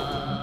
Wow.